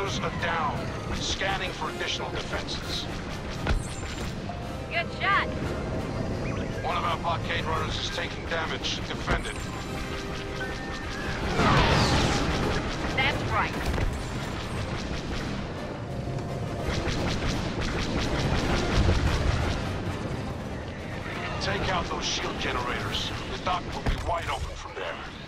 cruisers are down. Scanning for additional defenses. Good shot. One of our blockade runners is taking damage. Defend it. That's right. Take out those shield generators. The dock will be wide open from there.